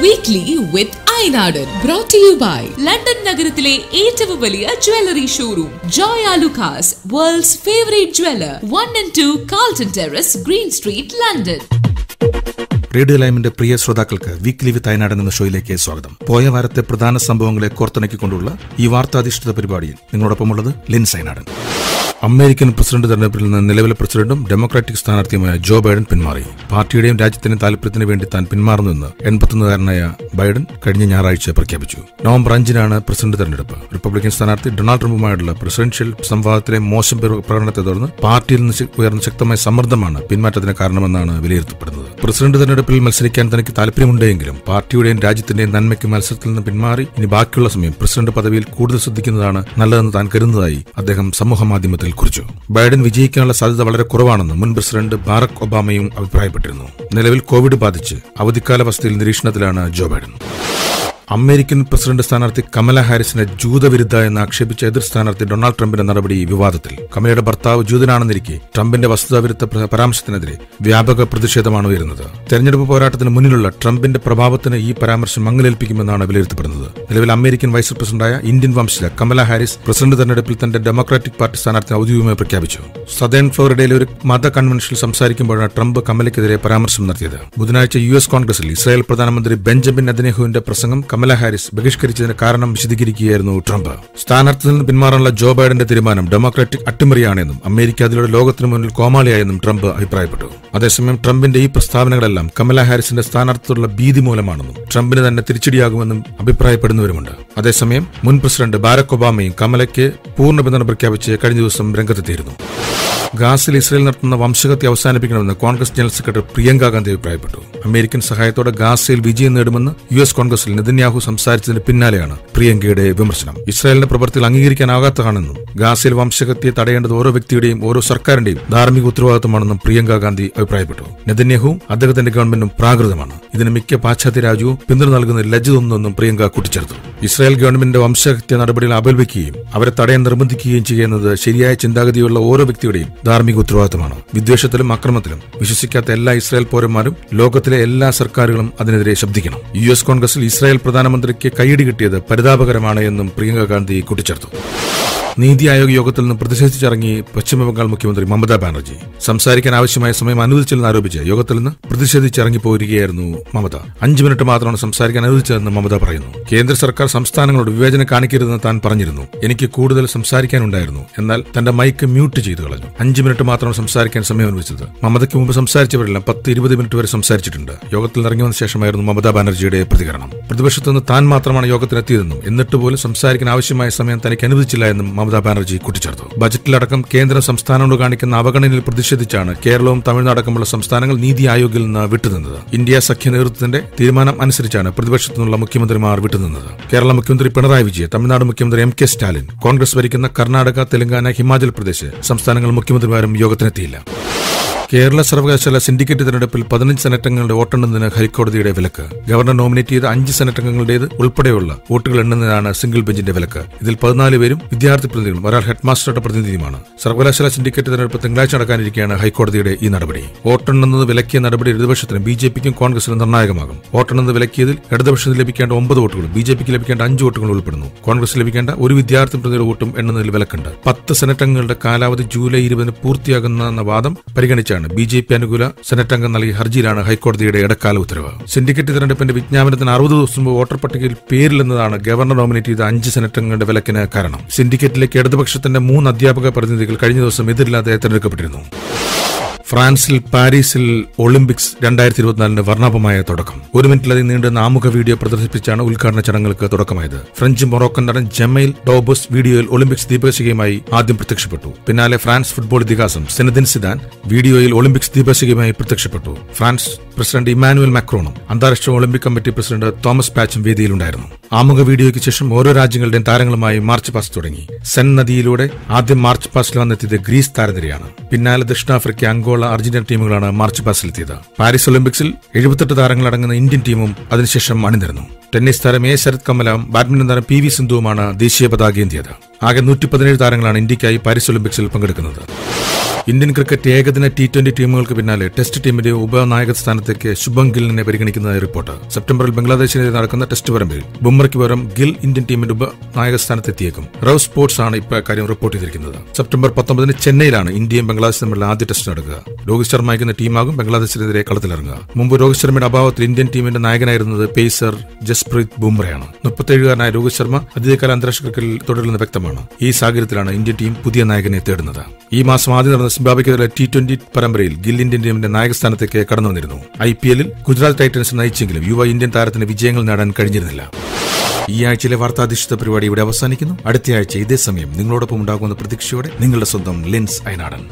Weekly with Ainadan brought you by London നഗരത്തിലെ ഏറ്റവും വലിയ jewellery showroom Joyalukkas world's favourite jeweller one and two Carlton terrace Green street London radio ലൈമിന്റെ പ്രിയ ശ്രോതാക്കൾക്ക് weekly വിത്ത് അയനാടൻ എന്ന ഷോയിലേക്ക് സ്വാഗതം. പോയ വാരത്തെ പ്രധാന സംഭവങ്ങളെ കോർത്തിണക്കിക്കൊണ്ടുള്ള ഈ വാർത്താധിഷ്ഠിത പരിപാടിയിൽ നിങ്ങളോടൊപ്പമുള്ളത് ലിൻ സൈനാടൻ അമേരിക്കൻ പ്രസിഡന്റ് തെരഞ്ഞെടുപ്പിൽ നിന്ന് നിലവിലെ പ്രസിഡന്റും ഡെമോക്രാറ്റിക് സ്ഥാനാർത്ഥിയുമായ ജോ ബൈഡൻ പിന്മാറി. പാർട്ടിയുടെയും രാജ്യത്തിന്റെ താല്പര്യത്തിന് വേണ്ടി താൻ പിന്മാറുന്നുവെന്ന് എൺപത്തൊന്നുകാരനായ ബൈഡൻ കഴിഞ്ഞ ഞായറാഴ്ച പ്രഖ്യാപിച്ചു. നവംബർ അഞ്ചിനാണ് പ്രസിഡന്റ് തെരഞ്ഞെടുപ്പ്. റിപ്പബ്ലിക്കൻ സ്ഥാനാർത്ഥി ഡൊണാൾഡ് ട്രംപുമായുള്ള പ്രസിഡൻഷ്യൽ സംവാദത്തിലെ മോശം പ്ര- പ്രകടനത്തെ തുടർന്ന് പാർട്ടിയിൽ നിന്ന് ഉയർന്ന ശക്തമായ സമ്മർദ്ദമാണ് പിന്മാറ്റത്തിന് കാരണമെന്നാണ് വിലയിരുത്തപ്പെടുന്നത്. പ്രസിഡന്റ് തെരഞ്ഞെടുപ്പിൽ മത്സരിക്കാൻ തനിക്ക് താല്പര്യമുണ്ടെങ്കിലും പാർട്ടിയുടെയും രാജ്യത്തിന്റെയും നന്മയ്ക്ക് മത്സരത്തിൽ നിന്ന് പിന്മാറി ഇനി ബാക്കിയുള്ള സമയം പ്രസിഡന്റ് പദവിയിൽ കൂടുതൽ ശ്രദ്ധിക്കുന്നതാണ് നല്ലതെന്ന് താൻ കരുതുന്നതായി അദ്ദേഹം സമൂഹമാധ്യമത്തിൽ കുറിച്ചു. ബൈഡൻ വിജയിക്കാനുള്ള സാധ്യത വളരെ കുറവാണെന്ന് മുൻ പ്രസിഡന്റ് ബാറക് ഒബാമയും അഭിപ്രായപ്പെട്ടിരുന്നു. നിലവിൽ കോവിഡ് ബാധിച്ച് അവധിക്കാല വസതിയിൽ നിരീക്ഷണത്തിലാണ് ജോ ബൈഡൻ. അമേരിക്കൻ പ്രസിഡന്റ് സ്ഥാനാർത്ഥി കമല ഹാരിസിനെ ജൂതവിരുദ്ധ എന്ന് ആക്ഷേപിച്ച എതിർ സ്ഥാനാർത്ഥി ഡൊണാൾഡ് ട്രംപിന്റെ നടപടി വിവാദത്തിൽ. കമലയുടെ ഭർത്താവ് ജൂതനാണെന്നിരിക്കെ ട്രംപിന്റെ വസ്തുതാവിരുദ്ധ പരാമർശത്തിനെതിരെ വ്യാപക പ്രതിഷേധമാണ് ഉയരുന്നത്. തെരഞ്ഞെടുപ്പ് പോരാട്ടത്തിന് മുന്നിലുള്ള ട്രംപിന്റെ പ്രഭാവത്തിന് ഈ പരാമർശം മങ്ങലേൽപ്പിക്കുമെന്നാണ് വിലയിരുത്തപ്പെടുന്നത്. നിലവിൽ അമേരിക്കൻ വൈസ് പ്രസിഡന്റായ ഇന്ത്യൻ വംശജ കമല ഹാരിസ് പ്രസിഡന്റ് തെരഞ്ഞെടുപ്പിൽ തന്റെ ഡെമോക്രാറ്റിക് പാർട്ടി സ്ഥാനാർത്ഥി ഔദ്യോഗികമായി പ്രഖ്യാപിച്ചു. സദേൺ ഫ്ലോറിഡയിലെ ഒരു മത കൺവെൻഷനിൽ സംസാരിക്കുമ്പോഴാണ് ട്രംപ് കമലയ്ക്കെതിരെ പരാമർശം നടത്തിയത്. ബുധനാഴ്ച യു എസ് കോൺഗ്രസിൽ ഇസ്രായേൽ പ്രധാനമന്ത്രി ബെഞ്ചമിൻ നദനേഹുവിന്റെ പ്രസംഗം കമല ഹാരിസ് ബഹിഷ്കരിച്ചതിന് കാരണം വിശദീകരിക്കുകയായിരുന്നു ട്രംപ്. സ്ഥാനാർത്ഥിയിൽ നിന്ന് പിന്മാറാനുള്ള ജോ ബൈഡന്റെ തീരുമാനം ഡെമോക്രാറ്റിക് അട്ടിമറിയാണെന്നും അമേരിക്ക അതിലൂടെ ലോകത്തിന് മുന്നിൽ കോമാളിയായെന്നും ട്രംപ് അഭിപ്രായപ്പെട്ടു. അതേസമയം ട്രംപിന്റെ ഈ പ്രസ്താവനകളെല്ലാം കമല ഹാരിസിന്റെ സ്ഥാനാർത്ഥിയുള്ള ഭീതി മൂലമാണെന്നും ട്രംപിന് തന്നെ തിരിച്ചടിയാകുമെന്നും അഭിപ്രായപ്പെടുന്നവരുമുണ്ട്. അതേസമയം മുൻ പ്രസിഡന്റ് ബാരക് ഒബാമയും കമലയ്ക്ക് പൂർണ പിന്തുണ പ്രഖ്യാപിച്ച് കഴിഞ്ഞ ദിവസം രംഗത്തെത്തിയിരുന്നു. ഗാസിൽ ഇസ്രയേൽ നടത്തുന്ന വംശഹത്യ അവസാനിപ്പിക്കണമെന്ന് കോൺഗ്രസ് ജനറൽ സെക്രട്ടറി പ്രിയങ്ക ഗാന്ധി അഭിപ്രായപ്പെട്ടു. അമേരിക്കൻ സഹായത്തോടെ ഗാസയിൽ വിജയം നേടുമെന്ന് യു എസ് കോൺഗ്രസിൽ നെതന്യാഹു സംസാരിച്ചതിന് പിന്നാലെയാണ് പ്രിയങ്കയുടെ വിമർശനം. ഇസ്രായേലിന്റെ പ്രവൃത്തികൾ അംഗീകരിക്കാനാകാത്തതാണെന്നും ഗാസയിൽ വംശഹത്യ തടയേണ്ടത് ഓരോ വ്യക്തിയുടെയും ഓരോ സർക്കാരിന്റെയും ധാർമ്മിക ഉത്തരവാദിത്തമാണെന്നും പ്രിയങ്ക ഗാന്ധി അഭിപ്രായപ്പെട്ടു. നെതന്യാഹുവും അദ്ദേഹത്തിന്റെ ഗവൺമെന്റും പ്രാകൃതമാണ്. ഇതിന് മിക്ക പാശ്ചാത്യ രാജ്യവും പിന്തുണ നൽകുന്ന ലജ്ജ പ്രിയങ്ക കൂട്ടിച്ചേർത്തു. ഇസ്രായേൽ ഗവൺമെന്റിന്റെ വംശഹത്യ നടപടികൾ അപലപിക്കുകയും അവരെ തടയാൻ നിർബന്ധിക്കുകയും ചെയ്യുന്നത് ശരിയായ ചിന്താഗതിയുള്ള ഓരോ വ്യക്തിയുടെയും ധാർമ്മിക ഉത്തരവാദിത്തമാണ്. വിദ്വേഷത്തിലും അക്രമത്തിലും വിശ്വസിക്കാത്ത എല്ലാ ഇസ്രായേൽ പൗരന്മാരും ലോകത്തിലെ എല്ലാ സർക്കാരുകളും അതിനെതിരെ ശബ്ദിക്കണം. യു എസ് കോൺഗ്രസിൽ ഇസ്രായേൽ പ്രധാനമന്ത്രിക്ക് കൈയടി കിട്ടിയത് പരിതാപകരമാണ് എന്നും പ്രിയങ്ക ഗാന്ധി കൂട്ടിച്ചേർത്തു. നീതി ആയോഗ് യോഗത്തിൽ നിന്ന് പ്രതിഷേധിച്ചിറങ്ങി പശ്ചിമബംഗാൾ മുഖ്യമന്ത്രി മമതാ ബാനർജി. സംസാരിക്കാൻ ആവശ്യമായ സമയം അനുവദിച്ചില്ലെന്ന് ആരോപിച്ച് യോഗത്തിൽ നിന്ന് പ്രതിഷേധിച്ചിറങ്ങി പോരുകയായിരുന്നു മമത. അഞ്ച് മിനിറ്റ് മാത്രമാണ് സംസാരിക്കാൻ അനുവദിച്ചതെന്ന് മമത പറയുന്നു. കേന്ദ്ര സർക്കാർ സംസ്ഥാനങ്ങളോട് വിവേചനം കാണിക്കരുതെന്ന് താൻ പറഞ്ഞിരുന്നു. എനിക്ക് കൂടുതൽ സംസാരിക്കാനുണ്ടായിരുന്നു. എന്നാൽ തന്റെ മൈക്ക് മ്യൂട്ട് ചെയ്തു കളഞ്ഞു. അഞ്ച് മിനിറ്റ് മാത്രമാണ് സംസാരിക്കാൻ സമയം അനുവദിച്ചത്. മമതയ്ക്ക് മുമ്പ് സംസാരിച്ചവരെല്ലാം പത്ത് ഇരുപത് മിനിറ്റ് വരെ സംസാരിച്ചിട്ടുണ്ട്. യോഗത്തിൽ ഇറങ്ങി വന്ന ശേഷമായിരുന്നു മമതാ ബാനർജിയുടെ പ്രതികരണം. പ്രതിപക്ഷത്ത് നിന്ന് താൻ മാത്രമാണ് യോഗത്തിനെത്തിയതെന്നും എന്നിട്ട് പോലും സംസാരിക്കാൻ ആവശ്യമായ സമയം തനിക്ക് അനുവദിച്ചില്ല എന്നും മമതാ ബാനർജി കൂട്ടിച്ചേർത്തു. ബജറ്റിലടക്കം കേന്ദ്രം സംസ്ഥാനങ്ങളോട് കാണിക്കുന്ന അവഗണനയിൽ പ്രതിഷേധിച്ചാണ് കേരളവും തമിഴ്നാടക്കമുള്ള സംസ്ഥാനങ്ങൾ നീതി ആയോഗിൽ നിന്ന് വിട്ടുനിന്നത്. ഇന്ത്യ സഖ്യ നേതൃത്വത്തിന്റെ തീരുമാനം അനുസരിച്ചാണ് പ്രതിപക്ഷത്തു നിന്നുള്ള മുഖ്യമന്ത്രിമാർ വിട്ടുനിന്നത്. കേരള മുഖ്യമന്ത്രി പിണറായി വിജയൻ തമിഴ്നാട് മുഖ്യമന്ത്രി എം കെ സ്റ്റാലിൻ കോൺഗ്രസ് ഭരിക്കുന്ന കർണാടക തെലങ്കാന ഹിമാചൽ പ്രദേശ് സംസ്ഥാനങ്ങൾ മുഖ്യമന്ത്രിമാരും യോഗത്തിനെത്തിയില്ല. കേരള സർവകലാശാല സിൻഡിക്കേറ്റ് തെരഞ്ഞെടുപ്പിൽ പതിനഞ്ച് സെനറ്റംഗങ്ങളുടെ വോട്ടെണ്ണുന്നതിന് ഹൈക്കോടതിയുടെ വിലക്ക്. ഗവർണർ നോമിനേറ്റ് ചെയ്ത അഞ്ച് സെനറ്റംഗങ്ങളുടേത് ഉൾപ്പെടെയുള്ള വോട്ടുകൾ എണ്ണുന്നതിനാണ് സിംഗിൾ ബെഞ്ചിന്റെ വിലക്ക്. ഇതിൽ പതിനാല് പേരും വിദ്യാർത്ഥി പ്രതിനിധികളും ഒരാൾ ഹെഡ്മാസ്റ്ററുടെ പ്രതിനിധിയുമാണ്. സർവകലാശാല സിൻഡിക്കേറ്റ് തെരഞ്ഞെടുപ്പ് തിങ്കളാഴ്ച നടക്കാനിരിക്കെയാണ് ഹൈക്കോടതിയുടെ ഈ നടപടി. വോട്ടെണ്ണുന്നത് വിലക്കിയ നടപടി ഇടതുപക്ഷത്തിനും ബി ജെ പിക്കും കോൺഗ്രസിനും നിർണായകമാകും. വോട്ടെണ്ണുന്നത് വിലക്കിയതിൽ ഇടതുപക്ഷത്തിന് ലഭിക്കേണ്ട ഒമ്പത് വോട്ടുകളും ബി ജെ പിക്ക് ലഭിക്കേണ്ട അഞ്ച് വോട്ടുകളും ഉൾപ്പെടുന്നു. കോൺഗ്രസ് ലഭിക്കേണ്ട ഒരു വിദ്യാർത്ഥി പ്രതിനിധിയുടെ വോട്ടും എണ്ണുന്നതിൽ വിലക്കുണ്ട്. പത്ത് സെനറ്റംഗങ്ങളുടെ കാലാവധി ജൂലൈ ഇരുപതിന് പൂർത്തിയാകുന്ന വാദം പരിഗണിച്ചാണ് ബി ജെ പി അനുകൂല സെനറ്റ് അംഗം നൽകിയ ഹർജിയിലാണ് ഹൈക്കോടതിയുടെ ഇടക്കാല ഉത്തരവ്. സിൻഡിക്കേറ്റ് തെരഞ്ഞെടുപ്പിന്റെ വിജ്ഞാപനത്തിന് അറുപത് ദിവസം മുമ്പ് വോട്ടർ പട്ടികയിൽ പേരില്ലെന്നതാണ് ഗവർണർ നോമിനേറ്റ് ചെയ്ത അഞ്ച് സെനറ്റ് അംഗങ്ങളുടെ വിലക്കിന് കാരണം. സിൻഡിക്കേറ്റിലേക്ക് ഇടതുപക്ഷത്തിന്റെ മൂന്ന് അധ്യാപക പ്രതിനിധികൾ കഴിഞ്ഞ ദിവസം എതിരില്ലാതെ തെരഞ്ഞെടുക്കപ്പെട്ടിരുന്നു. ഫ്രാൻസിൽ പാരീസിൽ ഒളിമ്പിക്സ് രണ്ടായിരത്തി ഇരുപത്തിനാലിന് വർണാഭമായ തുടക്കം. ഒരു മിനിറ്റിലധികം നീണ്ടുന്ന ആമുഖ വീഡിയോ പ്രദർശിപ്പിച്ചാണ് ഉദ്ഘാടന ചടങ്ങുകൾക്ക് തുടക്കമായത്. ഫ്രഞ്ച് മൊറോക്കൻ നടൻ ജമൈൽ ഡോബസ് വീഡിയോയിൽ ഒളിമ്പിക്സ് ദീപശികയുമായി ആദ്യം പ്രത്യക്ഷപ്പെട്ടു. പിന്നാലെ ഫ്രാൻസ് ഫുട്ബോൾ ഇതിഹാസം സെനദിൻ സിദാൻ വീഡിയോയിൽ ഒളിമ്പിക്സ് ദീപശികയുമായി പ്രത്യക്ഷപ്പെട്ടു. ഫ്രാൻസ് പ്രസിഡന്റ് ഇമാനുവൽ മാക്രോണും അന്താരാഷ്ട്ര ഒളിമ്പിക് കമ്മിറ്റി പ്രസിഡന്റ് തോമസ് പാച്ചും വേദിയിലുണ്ടായിരുന്നു. ആമുഖ വീഡിയോയ്ക്ക് ശേഷം ഓരോ രാജ്യങ്ങളുടെയും താരങ്ങളുമായി മാർച്ച് പാസ്റ്റ് തുടങ്ങി. സെൻ നദിയിലൂടെ ആദ്യം മാർച്ച് പാസ്റ്റിൽ വന്നെത്തിയത് ഗ്രീസ് താരനിരയാണ്. പിന്നാലെ ദക്ഷിണാഫ്രിക്ക അങ്കോള അർജന്റീന ടീമുകളാണ് മാർച്ച് പാസിലെത്തിയത് പാരീസ് ഒളിമ്പിക്സിൽ എഴുപത്തെട്ട് താരങ്ങളടങ്ങുന്ന ഇന്ത്യൻ ടീമും അതിനുശേഷം അണിനിരന്നു. ടെന്നീസ് താരം എ ശരത് കമലും ബാഡ്മിന്റൺ താരം പി വി സിന്ധുവുമാണ് ദേശീയ പതാകയേന്തിയത് ആകെ നൂറ്റി പതിനേഴ് താരങ്ങളാണ് ഇന്ത്യയ്ക്കായി പാരീസ് ഒളിമ്പിക്സിൽ പങ്കെടുക്കുന്നത്. ഇന്ത്യൻ ക്രിക്കറ്റ് ഏകദിന ടി ട്വന്റി ടീമുകൾക്ക് പിന്നാലെ ടെസ്റ്റ് ടീമിന്റെ ഉപനായക സ്ഥാനത്തേക്ക് ശുഭം ഗില്ലിനെ പരിഗണിക്കുന്നതായി റിപ്പോർട്ട്. സെപ്റ്റംബറിൽ ബംഗ്ലാദേശിനെതിരെ നടക്കുന്ന ടെസ്റ്റ് പരമ്പരയിൽ ബുംറയ്ക്ക് പകരം ഗിൽ ഇന്ത്യൻ ടീമിന്റെ ഉപനായക സ്ഥാനത്തെത്തിയേക്കും. റവ് സ്പോർട്സ് ആണ് ഇക്കാര്യം റിപ്പോർട്ട് ചെയ്തിരിക്കുന്നത്. സെപ്റ്റംബർ പത്തൊമ്പതിന് ചെന്നൈയിലാണ് ഇന്ത്യയും ബംഗ്ലാദേശും തമ്മിലുള്ള ആദ്യ ടെസ്റ്റ് നടക്കുക. രോഹിത് ശർമ്മ അയക്കുന്ന ടീമാകും ബംഗ്ലാദേശിനെതിരെ കളത്തിലിറങ്ങുക. മുമ്പ് രോഹിത് ശർമ്മയുടെ അഭാവത്തിൽ ഇന്ത്യൻ ടീമിന്റെ നായകനായിരുന്നത് പേസർ ജസ്പ്രീത് ബുംറയാണ്. മുപ്പത്തേഴുകാരനായ രോഹിത് ശർമ്മ അതിഥികാല അന്താരാഷ്ട്ര ക്രിക്കറ്റിൽ തുടരുന്ന വ്യക്തമാണ്. ഈ സാഹചര്യത്തിലാണ് ഇന്ത്യൻ ടീം പുതിയ നായകനെ തേടുന്നത്. ഈ മാസം ആദ്യം നടന്ന സിംബാബ്വെക്കെതിരെ ടി ട്വന്റി പരമ്പരയിൽ ഗിൽ ഇന്ത്യൻ ടീമിന്റെ നായകസ്ഥാനത്തേക്ക് കടന്നു വന്നിരുന്നു. ഐ പി എല്ലിൽ ഗുജറാത്ത് ടൈറ്റൻസ് നയിച്ചെങ്കിലും യുവ ഇന്ത്യൻ താരത്തിന് വിജയങ്ങൾ നേടാൻ കഴിഞ്ഞിരുന്നില്ല. ഈ ആഴ്ചയിലെ വാർത്താധിഷ്ഠിത പരിപാടി ഇവിടെ അവസാനിക്കുന്നു. അടുത്തയാഴ്ച ഇതേ സമയം നിങ്ങളോടൊപ്പം ഉണ്ടാകുന്ന പ്രതീക്ഷയോടെ നിങ്ങളുടെ സ്വന്തം ലെൻസ് അയനാടൻ.